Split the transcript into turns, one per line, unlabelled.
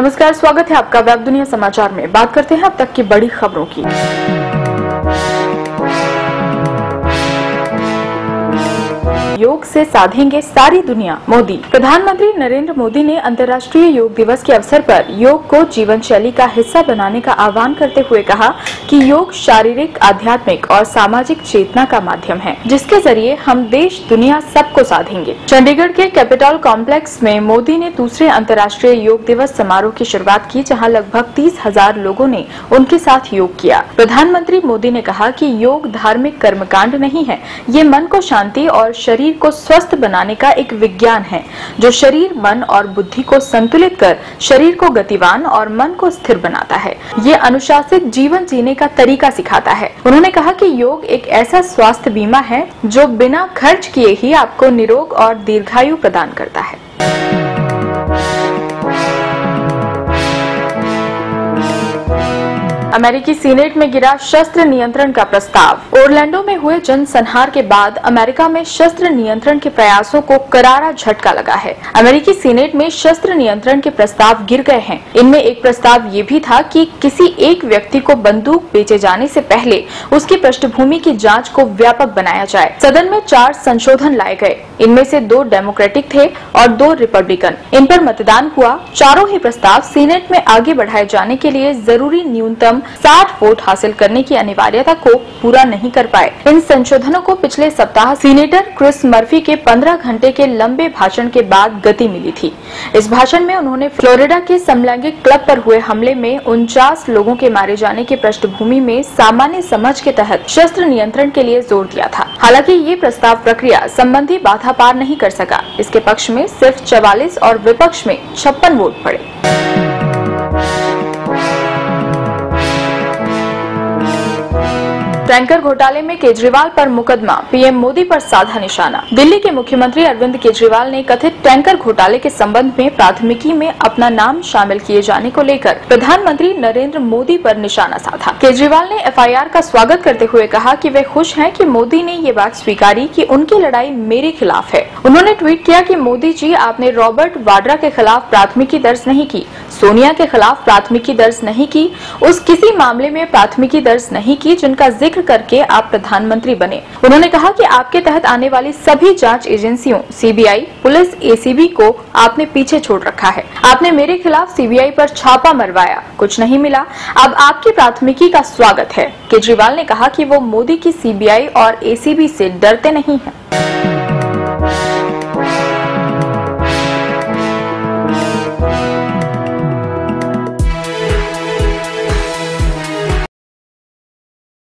नमस्कार, स्वागत है आपका वेब दुनिया समाचार में। बात करते हैं अब तक की बड़ी खबरों की। योग से साधेंगे सारी दुनिया। मोदी। प्रधानमंत्री नरेंद्र मोदी ने अंतर्राष्ट्रीय योग दिवस के अवसर पर योग को जीवन शैली का हिस्सा बनाने का आह्वान करते हुए कहा कि योग शारीरिक, आध्यात्मिक और सामाजिक चेतना का माध्यम है, जिसके ज़रिए हम देश, दुनिया सबको साधेंगे। चंडीगढ़ के कैपिटल कॉम्प्लेक्स में मोदी ने दूसरे अंतर्राष्ट्रीय योग दिवस समारोह की शुरुआत की, जहाँ लगभग तीस हज़ार ने उनके साथ योग किया। प्रधानमंत्री मोदी ने कहा कि योग धार्मिक कर्मकांड नहीं है, ये मन को शांति और शरीर को स्वस्थ बनाने का एक विज्ञान है, जो शरीर, मन और बुद्धि को संतुलित कर शरीर को गतिवान और मन को स्थिर बनाता है। ये अनुशासित जीवन जीने का तरीका सिखाता है। उन्होंने कहा कि योग एक ऐसा स्वास्थ्य बीमा है, जो बिना खर्च किए ही आपको निरोग और दीर्घायु प्रदान करता है। अमेरिकी सीनेट में गिरा शस्त्र नियंत्रण का प्रस्ताव। ओरलैंडो में हुए जनसंहार के बाद अमेरिका में शस्त्र नियंत्रण के प्रयासों को करारा झटका लगा है। अमेरिकी सीनेट में शस्त्र नियंत्रण के प्रस्ताव गिर गए हैं। इनमें एक प्रस्ताव ये भी था कि किसी एक व्यक्ति को बंदूक बेचे जाने से पहले उसकी पृष्ठभूमि की जाँच को व्यापक बनाया जाए। सदन में चार संशोधन लाए गए। इनमें से दो डेमोक्रेटिक थे और दो रिपब्लिकन। इन पर मतदान हुआ। चारों ही प्रस्ताव सीनेट में आगे बढ़ाए जाने के लिए ज़रूरी न्यूनतम 60 वोट हासिल करने की अनिवार्यता को पूरा नहीं कर पाए। इन संशोधनों को पिछले सप्ताह सीनेटर क्रिस मर्फी के 15 घंटे के लंबे भाषण के बाद गति मिली थी। इस भाषण में उन्होंने फ्लोरिडा के समलैंगिक क्लब पर हुए हमले में उनचास लोगों के मारे जाने की पृष्ठभूमि में सामान्य समझ के तहत शस्त्र नियंत्रण के लिए ज़ोर दिया था। हालाँकि ये प्रस्ताव प्रक्रिया संबंधी बाधा पार नहीं कर सका। इसके पक्ष में सिर्फ़ चवालीस और विपक्ष में छप्पन वोट पड़े। टैंकर घोटाले में केजरीवाल पर मुकदमा। पीएम मोदी पर साधा निशाना। दिल्ली के मुख्यमंत्री अरविंद केजरीवाल ने कथित टैंकर घोटाले के संबंध में प्राथमिकी में अपना नाम शामिल किए जाने को लेकर प्रधानमंत्री नरेंद्र मोदी पर निशाना साधा। केजरीवाल ने एफआईआर का स्वागत करते हुए कहा कि वे खुश हैं कि मोदी ने ये बात स्वीकारी कि उनकी लड़ाई मेरे खिलाफ है। उन्होंने ट्वीट किया कि मोदी जी, आपने रॉबर्ट वाड्रा के खिलाफ प्राथमिकी दर्ज नहीं की, सोनिया के खिलाफ प्राथमिकी दर्ज नहीं की, उस किसी मामले में प्राथमिकी दर्ज नहीं की जिनका ज़िक्र करके आप प्रधानमंत्री बने। उन्होंने कहा कि आपके तहत आने वाली सभी जाँच एजेंसियों, सीबीआई, पुलिस, एसीबी को आपने पीछे छोड़ रखा है। आपने मेरे खिलाफ सीबीआई पर छापा मरवाया। कुछ नहीं मिला। अब आपकी प्राथमिकी का स्वागत है। केजरीवाल ने कहा की वो मोदी की सीबीआई और एसीबी से डरते नहीं हैं।